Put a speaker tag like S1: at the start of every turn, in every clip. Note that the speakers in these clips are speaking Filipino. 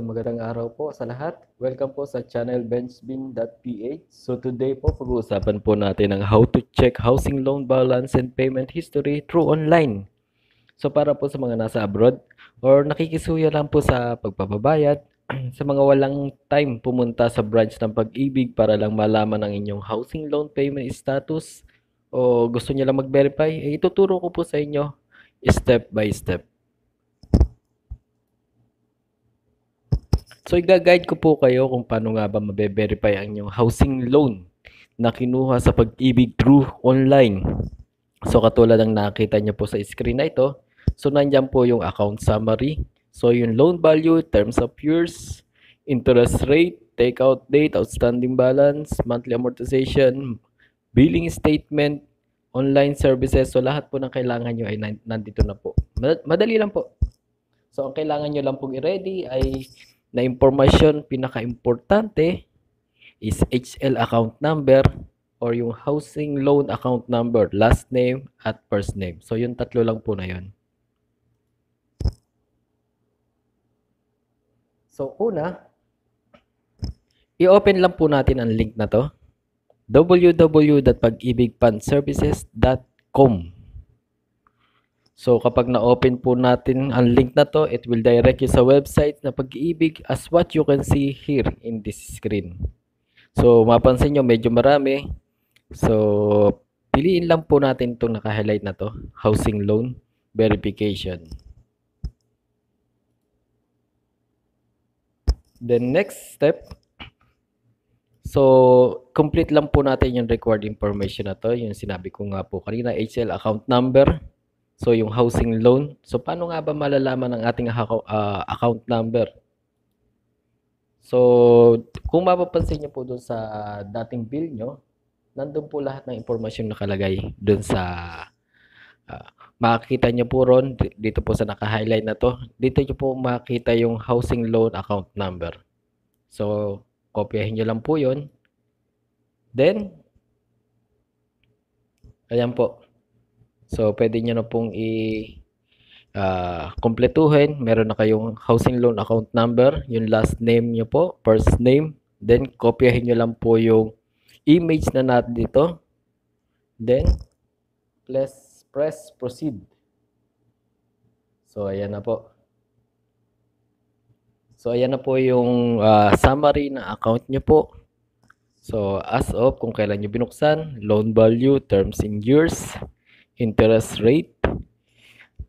S1: Isang magandang araw po sa lahat. Welcome po sa channel benchbin.ph. So today po pag-uusapan po natin ang how to check housing loan balance and payment history through online. So para po sa mga nasa abroad or nakikisuya lang po sa pagpapabayad, sa mga walang time pumunta sa branch ng pag-ibig para lang malaman ang inyong housing loan payment status o gusto niyo lang mag-verify, eh, ituturo ko po sa inyo step by step. So, i-guide ko po kayo kung paano nga ba mabe-verify ang inyong housing loan na kinuha sa pag-ibig through online. So, katulad ng nakita niyo po sa screen na ito, so nandyan po yung account summary. So, yung loan value, terms of years, interest rate, takeout date, outstanding balance, monthly amortization, billing statement, online services. So, lahat po ng kailangan nyo ay nandito na po. Madali lang po. So, ang kailangan nyo lang pong i-ready ay na impormasyon pinaka-importante is HL account number or yung housing loan account number, last name at first name. So, yung tatlo lang po na yun. So, una, i-open lang po natin ang link na to www.pagibigpanservices.com So kapag na-open po natin ang link na to, it will direct you sa website na pag-ibig as what you can see here in this screen. So mapansin nyo medyo marami. So piliin lang po natin itong naka-highlight na to, housing loan verification. The next step, so complete lang po natin yung required information na to, yung sinabi ko nga po kanina, HL account number, So, yung housing loan. So, paano nga ba malalaman ang ating uh, account number? So, kung mapapansin niyo po doon sa dating bill nyo, nandun po lahat ng impormasyon nakalagay doon sa uh, makikita niyo po ron dito po sa naka-highlight na to. Dito niyo po makita yung housing loan account number. So, kopyahin niyo lang po 'yon. Then, ayan po. So, pwede nyo na pong i uh, kompletuhin. Meron na kayong housing loan account number, yung last name nyo po, first name. Then, kopyahin nyo lang po yung image na natin dito. Then, let's press proceed. So, ayan na po. So, ayan na po yung uh, summary ng account nyo po. So, as of kung kailan nyo binuksan, loan value, terms in years, interest rate,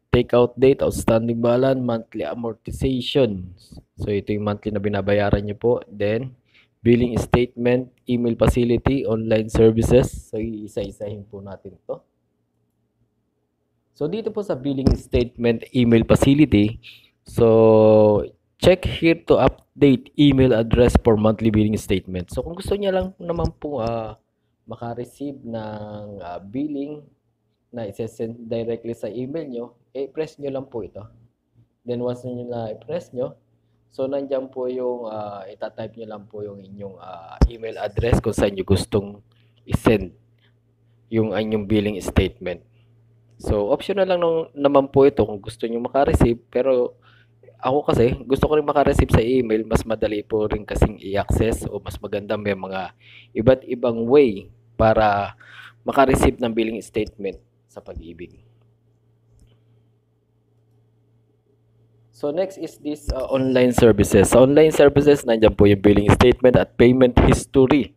S1: takeout date, outstanding balance, monthly amortization. So, ito yung monthly na binabayaran nyo po. Then, billing statement, email facility, online services. So, isa-isahin po natin to. So, dito po sa billing statement, email facility, so, check here to update email address for monthly billing statement. So, kung gusto niya lang naman po uh, makareceive ng uh, billing na i-send directly sa email nyo, eh, press nyo lang po ito. Then once nyo na i-press nyo, so nandyan po yung, uh, itatype nyo lang po yung inyong uh, email address kung saan nyo gustong i-send yung inyong billing statement. So, optional lang nung, naman po ito kung gusto nyo makareceive. Pero, ako kasi, gusto ko rin makareceive sa email. Mas madali po rin kasing i-access o mas maganda may mga iba't ibang way para makareceive ng billing statement sa pag-ibig. So next is this uh, online services. Sa online services, nandiyan po yung billing statement at payment history.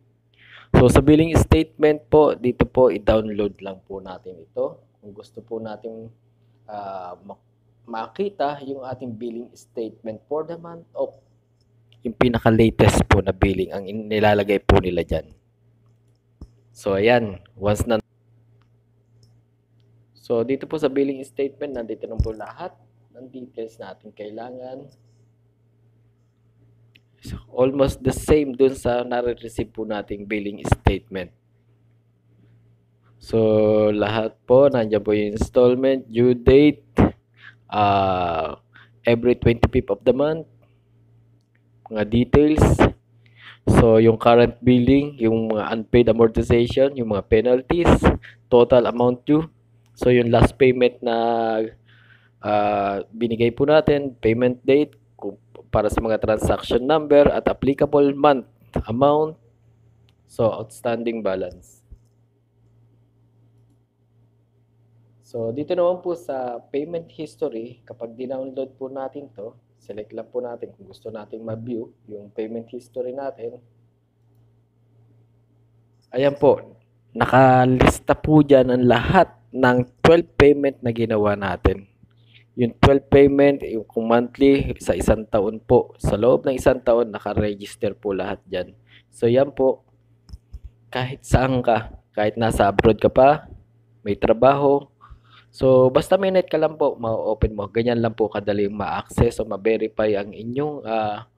S1: So sa billing statement po, dito po i-download lang po natin ito. Kung gusto po natin uh, makita yung ating billing statement for the month of yung pinaka-latest po na billing ang nilalagay po nila dyan. So ayan, once na So, dito po sa billing statement, nandito na po lahat ng details natin kailangan. So, almost the same dun sa nare-receive po nating billing statement. So, lahat po, nandiyan po yung installment, due date, uh, every 25th of the month, mga details. So, yung current billing, yung mga unpaid amortization, yung mga penalties, total amount due, So yung last payment na uh, binigay po natin, payment date, para sa mga transaction number at applicable month, amount, so outstanding balance. So, dito naman po sa payment history, kapag dinownload po natin to, select lang po natin kung gusto nating ma-view yung payment history natin. Ayan po, nakalista po dyan ang lahat ng 12 payment na ginawa natin. Yung 12 payment, yung kung monthly, sa isang taon po. Sa loob ng isang taon, nakaregister po lahat dyan. So, yan po, kahit saan ka, kahit nasa abroad ka pa, may trabaho, So, basta may net ka lang po, ma-open mo. Ganyan lang po kadali ma-access o ma-verify ang inyong ah,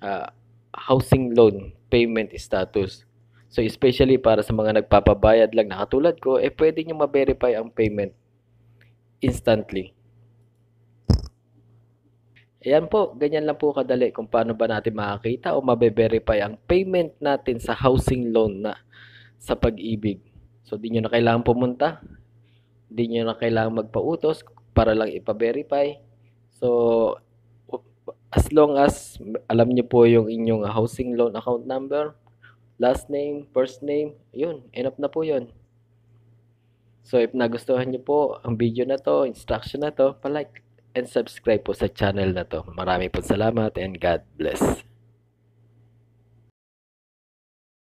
S1: ah, housing loan payment status. So, especially para sa mga nagpapabayad lang na katulad ko, eh pwede nyo ma-verify ang payment instantly. Ayan po, ganyan lang po kadali kung paano ba natin makakita o mabe-verify ang payment natin sa housing loan na sa pag-ibig. So, di nyo na kailangan pumunta. Di nyo na kailangan magpautos para lang ipa-verify. So, as long as alam nyo po yung inyong housing loan account number, last name, first name, yun, enough na po yun. So, if nagustuhan nyo po ang video na to, instruction na to, palike and subscribe po sa channel na to. Marami po salamat and God bless.